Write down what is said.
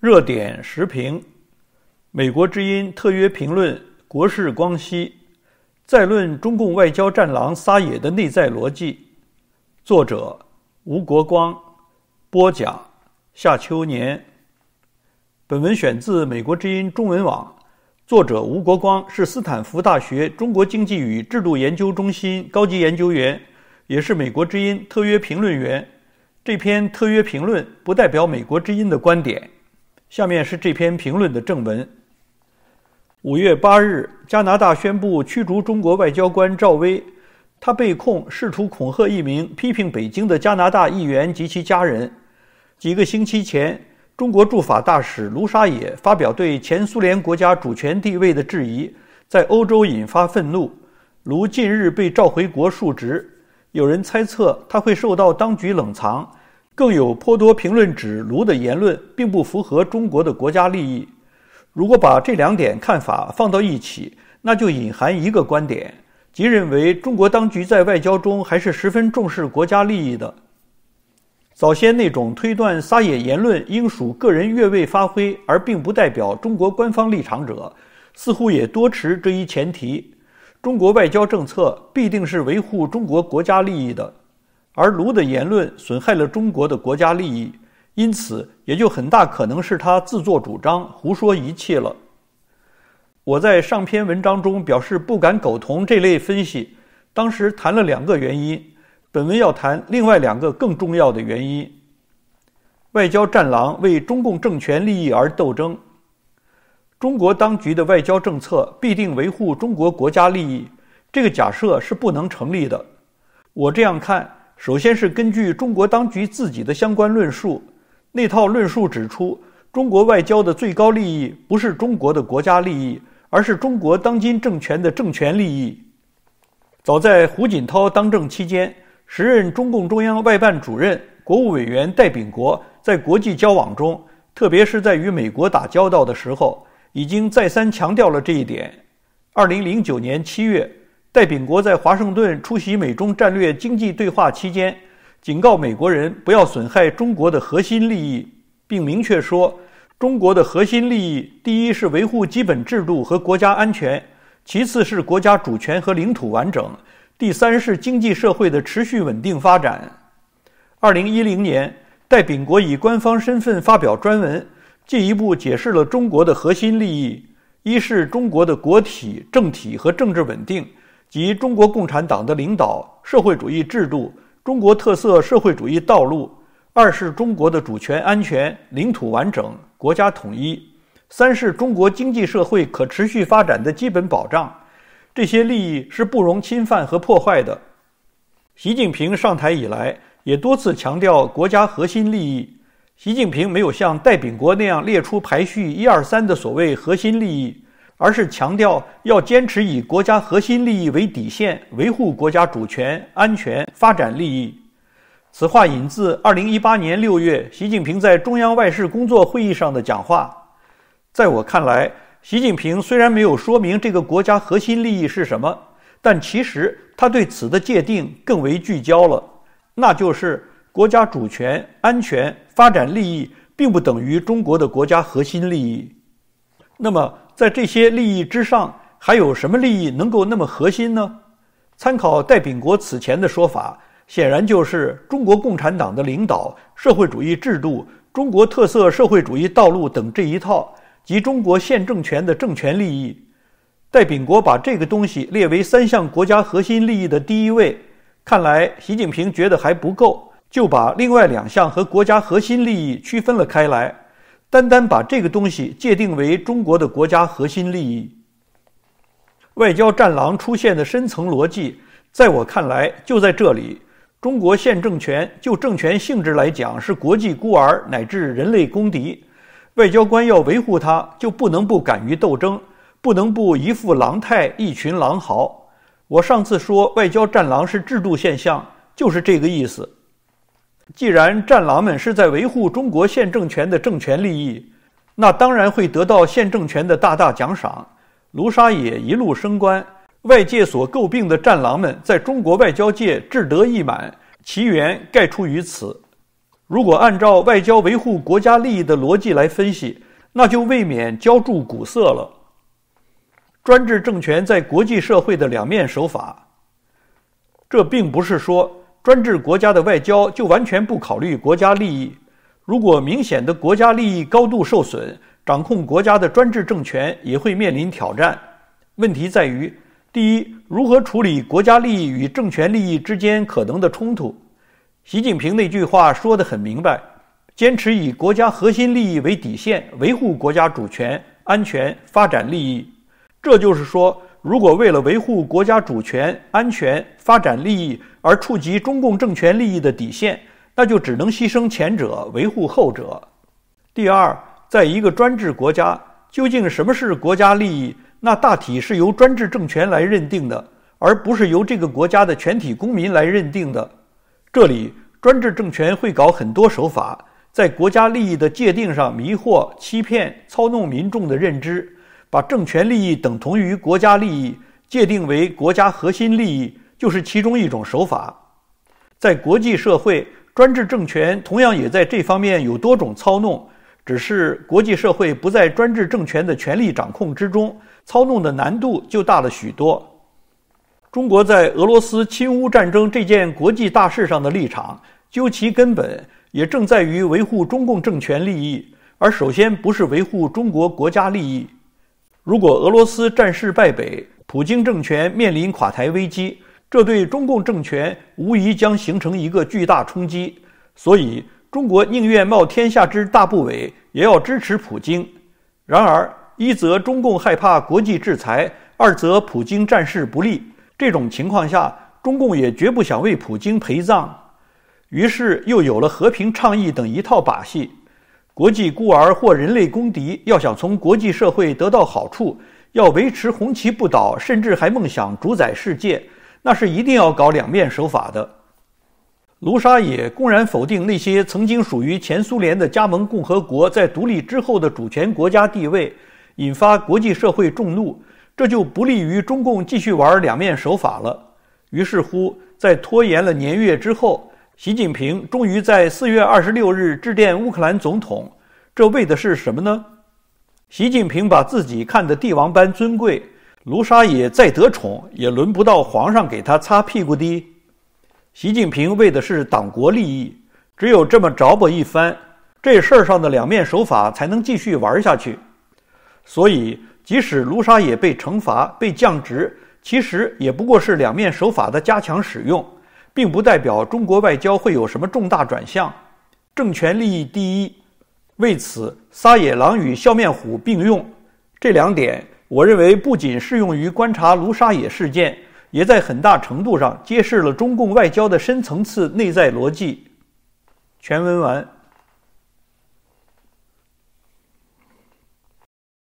热点时评：美国之音特约评论国事光熙，再论中共外交战狼撒野的内在逻辑。作者吴国光，播讲夏秋年。本文选自美国之音中文网，作者吴国光是斯坦福大学中国经济与制度研究中心高级研究员，也是美国之音特约评论员。这篇特约评论不代表美国之音的观点。下面是这篇评论的正文。五月八日，加拿大宣布驱逐中国外交官赵薇，他被控试图恐吓一名批评北京的加拿大议员及其家人。几个星期前，中国驻法大使卢沙野发表对前苏联国家主权地位的质疑，在欧洲引发愤怒。卢近日被召回国述职，有人猜测他会受到当局冷藏。更有颇多评论指卢的言论并不符合中国的国家利益。如果把这两点看法放到一起，那就隐含一个观点，即认为中国当局在外交中还是十分重视国家利益的。早先那种推断撒野言论应属个人越位发挥，而并不代表中国官方立场者，似乎也多持这一前提：中国外交政策必定是维护中国国家利益的。而卢的言论损害了中国的国家利益，因此也就很大可能是他自作主张、胡说一气了。我在上篇文章中表示不敢苟同这类分析，当时谈了两个原因，本文要谈另外两个更重要的原因。外交战狼为中共政权利益而斗争，中国当局的外交政策必定维护中国国家利益，这个假设是不能成立的。我这样看。首先是根据中国当局自己的相关论述，那套论述指出，中国外交的最高利益不是中国的国家利益，而是中国当今政权的政权利益。早在胡锦涛当政期间，时任中共中央外办主任、国务委员戴秉国在国际交往中，特别是在与美国打交道的时候，已经再三强调了这一点。二零零九年七月。戴秉国在华盛顿出席美中战略经济对话期间，警告美国人不要损害中国的核心利益，并明确说，中国的核心利益第一是维护基本制度和国家安全，其次是国家主权和领土完整，第三是经济社会的持续稳定发展。二零一零年，戴秉国以官方身份发表专文，进一步解释了中国的核心利益：一是中国的国体、政体和政治稳定。即中国共产党的领导、社会主义制度、中国特色社会主义道路；二是中国的主权安全、领土完整、国家统一；三是中国经济社会可持续发展的基本保障。这些利益是不容侵犯和破坏的。习近平上台以来，也多次强调国家核心利益。习近平没有像戴秉国那样列出排序一二三的所谓核心利益。而是强调要坚持以国家核心利益为底线，维护国家主权、安全、发展利益。此话引自二零一八年六月习近平在中央外事工作会议上的讲话。在我看来，习近平虽然没有说明这个国家核心利益是什么，但其实他对此的界定更为聚焦了，那就是国家主权、安全、发展利益并不等于中国的国家核心利益。那么，在这些利益之上，还有什么利益能够那么核心呢？参考戴秉国此前的说法，显然就是中国共产党的领导、社会主义制度、中国特色社会主义道路等这一套，及中国现政权的政权利益。戴秉国把这个东西列为三项国家核心利益的第一位，看来习近平觉得还不够，就把另外两项和国家核心利益区分了开来。单单把这个东西界定为中国的国家核心利益，外交战狼出现的深层逻辑，在我看来就在这里：中国现政权就政权性质来讲是国际孤儿乃至人类公敌，外交官要维护它，就不能不敢于斗争，不能不一副狼态，一群狼嚎。我上次说外交战狼是制度现象，就是这个意思。既然战狼们是在维护中国现政权的政权利益，那当然会得到现政权的大大奖赏。卢沙野一路升官，外界所诟病的战狼们在中国外交界志得意满，其源盖出于此。如果按照外交维护国家利益的逻辑来分析，那就未免浇筑古色了。专制政权在国际社会的两面手法，这并不是说专制国家的外交就完全不考虑国家利益。如果明显的国家利益高度受损，掌控国家的专制政权也会面临挑战。问题在于：第一，如何处理国家利益与政权利益之间可能的冲突？习近平那句话说得很明白：坚持以国家核心利益为底线，维护国家主权、安全、发展利益。这就是说，如果为了维护国家主权、安全、发展利益而触及中共政权利益的底线，那就只能牺牲前者，维护后者。第二，在一个专制国家，究竟什么是国家利益？那大体是由专制政权来认定的，而不是由这个国家的全体公民来认定的。这里，专制政权会搞很多手法，在国家利益的界定上迷惑、欺骗、操弄民众的认知，把政权利益等同于国家利益，界定为国家核心利益，就是其中一种手法。在国际社会，专制政权同样也在这方面有多种操弄，只是国际社会不在专制政权的权力掌控之中，操弄的难度就大了许多。中国在俄罗斯侵乌战争这件国际大事上的立场，究其根本，也正在于维护中共政权利益，而首先不是维护中国国家利益。如果俄罗斯战事败北，普京政权面临垮台危机，这对中共政权无疑将形成一个巨大冲击。所以，中国宁愿冒天下之大不韪，也要支持普京。然而，一则中共害怕国际制裁，二则普京战事不利。这种情况下，中共也绝不想为普京陪葬，于是又有了和平倡议等一套把戏。国际孤儿或人类公敌要想从国际社会得到好处，要维持红旗不倒，甚至还梦想主宰世界，那是一定要搞两面手法的。卢沙野公然否定那些曾经属于前苏联的加盟共和国在独立之后的主权国家地位，引发国际社会众怒。这就不利于中共继续玩两面手法了。于是乎，在拖延了年月之后，习近平终于在四月二十六日致电乌克兰总统。这为的是什么呢？习近平把自己看得帝王般尊贵，卢沙野再得宠，也轮不到皇上给他擦屁股的。习近平为的是党国利益，只有这么着吧一番，这事儿上的两面手法才能继续玩下去。所以。即使卢沙野被惩罚、被降职，其实也不过是两面手法的加强使用，并不代表中国外交会有什么重大转向。政权利益第一，为此撒野狼与笑面虎并用，这两点我认为不仅适用于观察卢沙野事件，也在很大程度上揭示了中共外交的深层次内在逻辑。全文完。